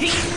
Hey.